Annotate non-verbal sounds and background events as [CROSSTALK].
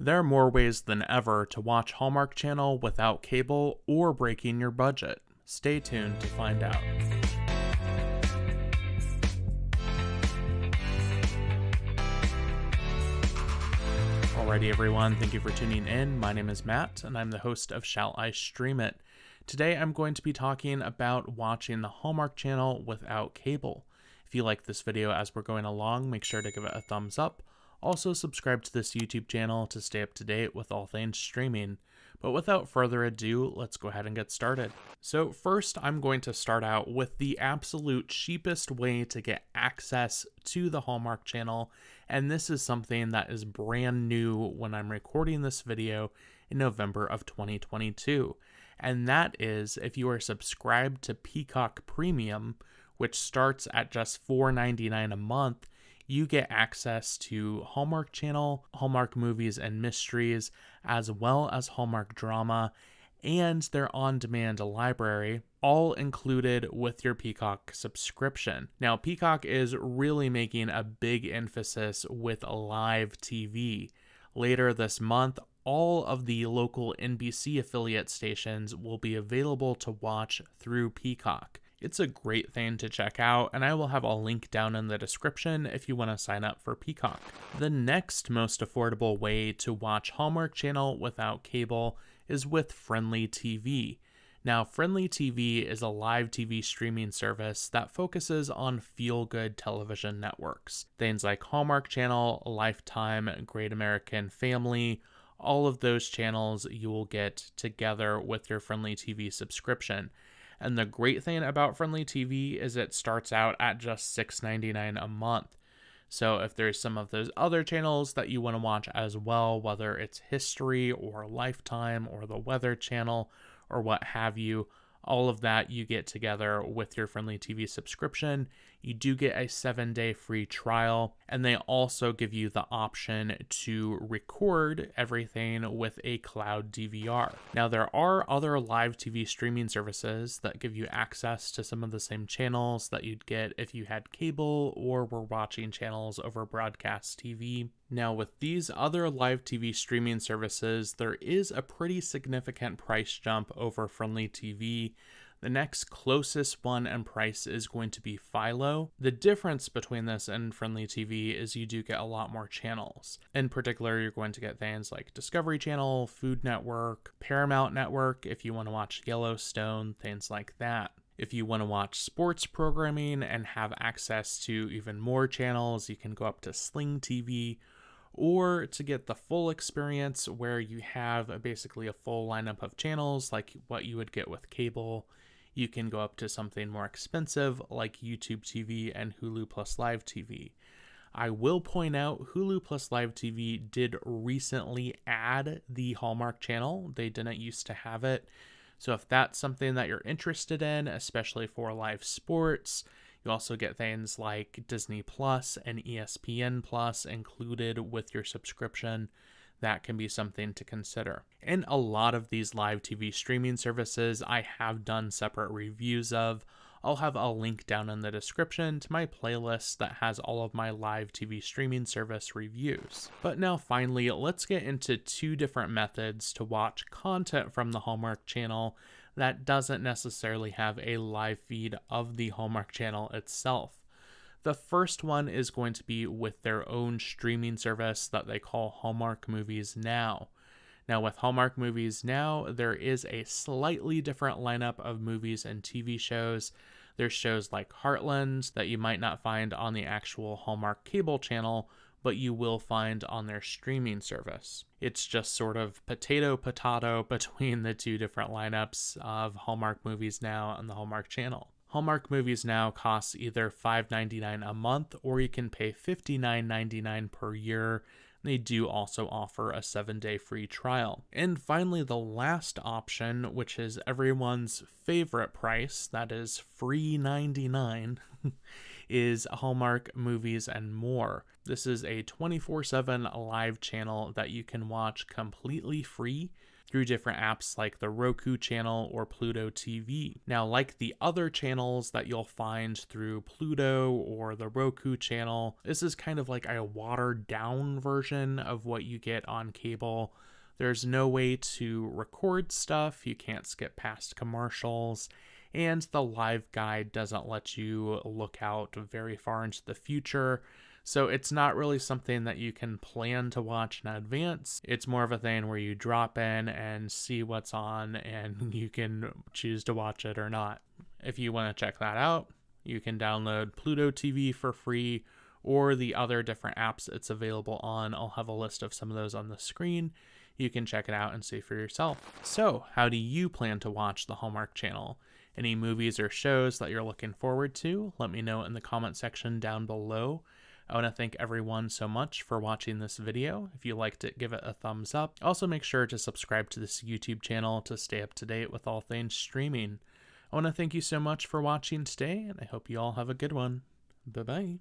There are more ways than ever to watch Hallmark Channel without cable or breaking your budget. Stay tuned to find out. Alrighty, everyone, thank you for tuning in. My name is Matt, and I'm the host of Shall I Stream It? Today, I'm going to be talking about watching the Hallmark Channel without cable. If you like this video as we're going along, make sure to give it a thumbs up. Also, subscribe to this YouTube channel to stay up to date with all things streaming. But without further ado, let's go ahead and get started. So, first, I'm going to start out with the absolute cheapest way to get access to the Hallmark channel, and this is something that is brand new when I'm recording this video in November of 2022. And that is if you are subscribed to Peacock Premium, which starts at just $4.99 a month you get access to Hallmark Channel, Hallmark movies and mysteries, as well as Hallmark drama, and their on demand library, all included with your Peacock subscription. Now, Peacock is really making a big emphasis with live TV. Later this month, all of the local NBC affiliate stations will be available to watch through Peacock. It's a great thing to check out, and I will have a link down in the description if you want to sign up for Peacock. The next most affordable way to watch Hallmark Channel without cable is with Frndly TV. Now, Frndly TV is a live TV streaming service that focuses on feel good television networks. Things like Hallmark Channel, Lifetime, Great American Family, all of those channels you will get together with your Frndly TV subscription. And the great thing about Frndly TV is it starts out at just $6.99 a month. So if there's some of those other channels that you want to watch as well, whether it's history or lifetime or the weather channel or what have you, all of that you get together with your Frndly TV subscription. You do get a seven day free trial, and they also give you the option to record everything with a cloud DVR. Now, there are other live TV streaming services that give you access to some of the same channels that you'd get if you had cable or were watching channels over broadcast TV. Now, with these other live TV streaming services, there is a pretty significant price jump over Frndly TV. The next closest one in price is going to be Philo. The difference between this and Frndly TV is you do get a lot more channels. In particular, you're going to get things like Discovery Channel, Food Network, Paramount Network if you want to watch Yellowstone, things like that. If you want to watch sports programming and have access to even more channels, you can go up to Sling TV or to get the full experience where you have basically a full lineup of channels like what you would get with cable you can go up to something more expensive like YouTube TV and Hulu Plus Live TV. I will point out Hulu Plus Live TV did recently add the Hallmark channel. They didn't used to have it. So if that's something that you're interested in, especially for live sports, you also get things like Disney Plus and ESPN Plus included with your subscription that can be something to consider. And a lot of these live TV streaming services I have done separate reviews of. I'll have a link down in the description to my playlist that has all of my live TV streaming service reviews. But now, finally, let's get into two different methods to watch content from the Hallmark channel that doesn't necessarily have a live feed of the Hallmark channel itself. The first one is going to be with their own streaming service that they call Hallmark Movies Now. Now, with Hallmark Movies Now, there is a slightly different lineup of movies and TV shows. There's shows like Heartland that you might not find on the actual Hallmark cable channel, but you will find on their streaming service. It's just sort of potato potato [LAUGHS] between the two different lineups of Hallmark Movies Now and the Hallmark channel. Hallmark Movies now costs either $5.99 a month or you can pay $59.99 per year. They do also offer a seven day free trial. And finally, the last option, which is everyone's favorite price, that is free 99, [LAUGHS] is Hallmark Movies and More. This is a 24 7 live channel that you can watch completely free through different apps like the Roku channel or Pluto TV. Now, like the other channels that you'll find through Pluto or the Roku channel, this is kind of like a watered down version of what you get on cable. There's no way to record stuff, you can't skip past commercials, and the live guide doesn't let you look out very far into the future. So it's not really something that you can plan to watch in advance. It's more of a thing where you drop in and see what's on and [LAUGHS] you can choose to watch it or not. If you want to check that out, you can download Pluto TV for free or the other different apps it's available on. I'll have a list of some of those on the screen. You can check it out and see for yourself. So, how do you plan to watch the Hallmark Channel? Any movies or shows that you're looking forward to? Let me know in the comment section down below. I want to thank everyone so much for watching this video. If you liked it, give it a thumbs up. Also, make sure to subscribe to this YouTube channel to stay up to date with all things streaming. I want to thank you so much for watching today, and I hope you all have a good one. Bye bye.